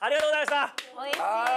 ありがとうございました。しい。